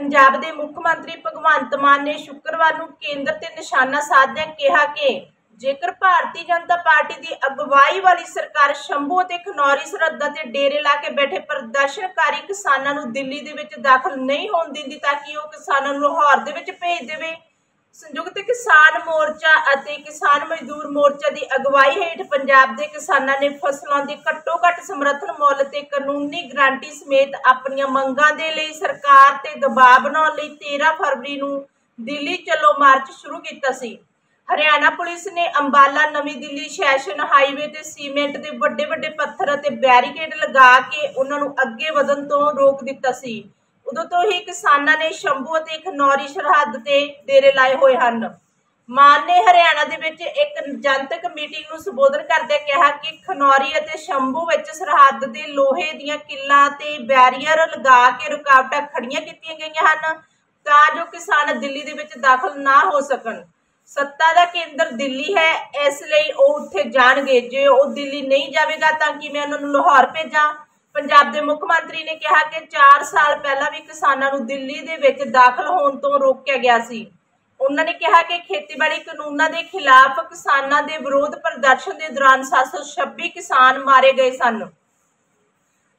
ਪੰਜਾਬ ਦੇ ਮੁੱਖ ਮੰਤਰੀ ਭਗਵੰਤ ਮਾਨ ਨੇ ਸ਼ੁੱਕਰਵਾਰ ਨੂੰ ਕੇਂਦਰ ਤੇ ਨਿਸ਼ਾਨਾ ਸਾਧਦਿਆਂ ਕਿਹਾ ਕਿ ਜੇਕਰ ਭਾਰਤੀ ਜਨਤਾ ਪਾਰਟੀ ਦੀ ਅਗਵਾਈ ਵਾਲੀ ਸਰਕਾਰ ਸ਼ੰਭੂ ਅਤੇ ਖਨੌਰੀ ਸਰਹੱਦਾਂ ਤੇ ਡੇਰੇ ਲਾ ਕੇ ਬੈਠੇ ਪ੍ਰਦਰਸ਼ਨਕਾਰੀ ਕਿਸਾਨਾਂ ਨੂੰ ਦਿੱਲੀ ਦੇ ਵਿੱਚ ਦਾਖਲ ਨਹੀਂ ਹੋਣ ਦਿੰਦੀ ਤਾਂ ਕਿ ਉਹ ਕਿਸਾਨਾਂ ਨੂੰ ਲਾਹੌਰ ਦੇ ਵਿੱਚ ਭੇਜ ਦੇਵੇ? ਸੰਯੁਕਤ ਕਿਸਾਨ ਮੋਰਚਾ ਅਤੇ ਕਿਸਾਨ ਮਜ਼ਦੂਰ ਮੋਰਚਾ ਦੀ ਅਗਵਾਈ ਹੇਠ ਪੰਜਾਬ ਦੇ ਕਿਸਾਨਾਂ ਨੇ ਫਸਲਾਂ ਦੇ ਘੱਟੋ-ਘੱਟ ਸਮਰਥਨ ਮੁੱਲ ਤੇ ਕਾਨੂੰਨੀ ਗਾਰੰਟੀ ਸਮੇਤ ਆਪਣੀਆਂ ਮੰਗਾਂ ਦੇ ਲਈ ਸਰਕਾਰ ਤੇ ਦਬਾਅ ਬਣਾਉਣ ਲਈ 13 ਫਰਵਰੀ ਨੂੰ ਦਿੱਲੀ ਚਲੋ ਮਾਰਚ ਸ਼ੁਰੂ ਕੀਤਾ ਸੀ। ਹਰਿਆਣਾ ਪੁਲਿਸ ਨੇ ਅੰਬਾਲਾ ਨਵੀਂ ਦਿੱਲੀ ਸੈਸ਼ਨ ਹਾਈਵੇ ਤੇ ਸੀਮੈਂਟ ਦੇ ਵੱਡੇ ਵੱਡੇ ਪੱਥਰ ਅਤੇ ਬੈਰੀਕੇਡ ਲਗਾ ਕੇ ਉਹਨਾਂ ਨੂੰ ਅੱਗੇ ਵਧਣ ਤੋਂ ਰੋਕ ਦਿੱਤਾ ਸੀ। ਉਦੋਂ ਤੋਂ ਹੀ ਕਿਸਾਨਾਂ ਨੇ ਸ਼ੰਭੂ ਅਤੇ ਖਨੌਰੀ ਸਰਹੱਦ ਤੇ ਡੇਰੇ ਲਾਏ ਹੋਏ ਹਨ। ਮਾਨ ਨੇ ਹਰਿਆਣਾ ਦੇ ਵਿੱਚ ਇੱਕ ਜਨਤਕ ਮੀਟਿੰਗ ਨੂੰ ਸੰਬੋਧਨ ਕਰਦਿਆਂ ਕਿਹਾ ਕਿ ਖਨੌਰੀ ਅਤੇ ਸ਼ੰਭੂ ਵਿੱਚ ਸਰਹੱਦ ਦੇ ਲੋਹੇ ਦੀਆਂ ਕਿੱਲਾਂ ਤੇ ਬੈਰੀਅਰ ਲਗਾ ਕੇ ਰੁਕਾਵਟਾਂ ਖੜੀਆਂ ਕੀਤੀਆਂ ਗਈਆਂ ਹਨ ਤਾਂ ਜੋ ਕਿਸਾਨ ਦਿੱਲੀ ਦੇ ਵਿੱਚ ਦਾਖਲ ਨਾ ਹੋ ਸਕਣ। ਸੱਤਾ ਦਾ ਕੇਂਦਰ ਦਿੱਲੀ ਹੈ, ਇਸ ਲਈ ਉਹ ਉੱਥੇ ਜਾਣਗੇ। ਜੇ ਉਹ ਦਿੱਲੀ ਨਹੀਂ ਜਾਵੇਗਾ ਤਾਂ ਕਿ ਮੈਂ ਉਹਨਾਂ ਨੂੰ ਲਾਹੌਰ ਭੇਜਾਂ? ਪੰਜਾਬ ਦੇ ਮੁੱਖ ਮੰਤਰੀ ਨੇ ਕਿਹਾ ਕਿ 4 ਸਾਲ ਪਹਿਲਾਂ ਵੀ ਕਿਸਾਨਾਂ ਨੂੰ ਦਿੱਲੀ ਦੇ ਵਿੱਚ ਦਾਖਲ ਹੋਣ ਤੋਂ ਰੋਕਿਆ ਗਿਆ ਸੀ। ਉਹਨਾਂ ਨੇ ਕਿਹਾ ਕਿ ਖੇਤੀਬਾੜੀ ਕਾਨੂੰਨਾਂ ਦੇ ਖਿਲਾਫ ਕਿਸਾਨਾਂ ਦੇ ਵਿਰੋਧ ਪ੍ਰਦਰਸ਼ਨ ਦੇ ਦੌਰਾਨ 726 ਕਿਸਾਨ ਮਾਰੇ ਗਏ ਸਨ।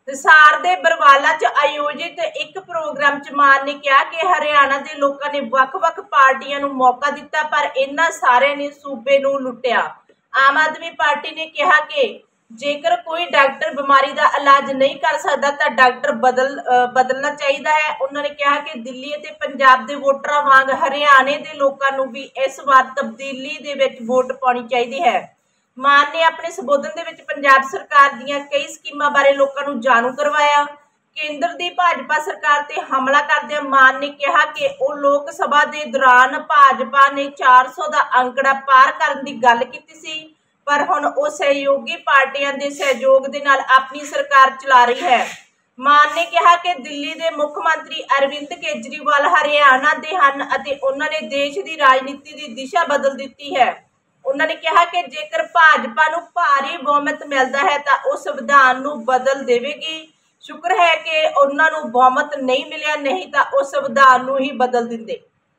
ਹਿਸਾਰ ਦੇ ਬਰਵਾਲਾ 'ਚ ਆਯੋਜਿਤ ਇੱਕ ਪ੍ਰੋਗਰਾਮ 'ਚ ਮਾਨ ਨੇ ਕਿਹਾ ਕਿ ਹਰਿਆਣਾ ਦੇ ਲੋਕਾਂ ਨੇ ਵੱਖ-ਵੱਖ ਪਾਰਟੀਆਂ ਨੂੰ ਮੌਕਾ ਦਿੱਤਾ, ਪਰ ਇਹਨਾਂ ਸਾਰਿਆਂ ਨੇ ਸੂਬੇ ਨੂੰ ਲੁੱਟਿਆ। ਆਮ ਆਦਮੀ ਪਾਰਟੀ ਨੇ ਕਿਹਾ ਕਿ ਜੇਕਰ ਕੋਈ ਡਾਕਟਰ ਬਿਮਾਰੀ ਦਾ ਇਲਾਜ ਨਹੀਂ ਕਰ ਸਕਦਾ, ਤਾਂ ਡਾਕਟਰ ਬਦਲ ਬਦਲਣਾ ਚਾਹੀਦਾ ਹੈ। ਉਹਨਾਂ ਨੇ ਕਿਹਾ ਕਿ ਦਿੱਲੀ ਅਤੇ ਪੰਜਾਬ ਦੇ ਵੋਟਰਾਂ ਵਾਂਗ ਹਰਿਆਣੇ ਦੇ ਲੋਕਾਂ ਨੂੰ ਵੀ ਇਸ ਵਾਰ ਤਬਦੀਲੀ ਦੇ ਵਿੱਚ ਵੋਟ ਪਾਉਣੀ ਚਾਹੀਦੀ ਹੈ। ਮਾਨ ਨੇ ਆਪਣੇ ਸੰਬੋਧਨ ਦੇ ਵਿੱਚ ਪੰਜਾਬ ਸਰਕਾਰ ਦੀਆਂ ਕਈ ਸਕੀਮਾਂ ਬਾਰੇ ਲੋਕਾਂ ਨੂੰ ਜਾਣੂ ਕਰਵਾਇਆ। ਕੇਂਦਰ ਦੀ ਭਾਜਪਾ ਸਰਕਾਰ ਤੇ ਹਮਲਾ ਕਰਦਿਆਂ ਮਾਨ ਨੇ ਕਿਹਾ ਕਿ ਉਹ ਲੋਕ ਸਭਾ ਦੇ ਦੌਰਾਨ ਭਾਜਪਾ ਨੇ 400 ਦਾ ਅੰਕੜਾ ਪਾਰ ਕਰਨ ਦੀ ਗੱਲ ਕੀਤੀ ਸੀ। ਪਰ ਹੁਣ ਉਹ ਸਹਿਯੋਗੀ ਪਾਰਟੀਆਂ ਦੇ ਸਹਿਯੋਗ ਦੇ ਨਾਲ ਆਪਣੀ ਸਰਕਾਰ ਚਲਾ ਰਹੀ ਹੈ। ਮਾਨ ਨੇ ਕਿਹਾ ਕਿ ਦਿੱਲੀ ਦੇ ਮੁੱਖ ਮੰਤਰੀ ਅਰਵਿੰਦ ਕੇਜਰੀਵਾਲ ਹਰਿਆਣਾ ਦੇ ਹਨ ਅਤੇ ਉਹਨਾਂ ਨੇ ਦੇਸ਼ ਦੀ ਰਾਜਨੀਤੀ ਦੀ ਦਿਸ਼ਾ ਬਦਲ ਦਿੱਤੀ ਹੈ। ਉਹਨਾਂ ਨੇ ਕਿਹਾ ਕਿ ਜੇਕਰ ਭਾਜਪਾ ਨੂੰ ਭਾਰੀ ਬਹੁਮਤ ਮਿਲਦਾ ਹੈ ਤਾਂ ਉਹ ਸੰਵਿਧਾਨ ਨੂੰ ਬਦਲ ਦੇਵੇਗੀ। ਸ਼ੁਕਰ ਹੈ ਕਿ ਉਹਨਾਂ ਨੂੰ ਬਹੁਮਤ ਨਹੀਂ ਮਿਲਿਆ, ਨਹੀਂ ਤਾਂ ਉਹ ਸੰਵਿਧਾਨ ਨੂੰ ਹੀ ਬਦਲ ਦਿੰਦੇ।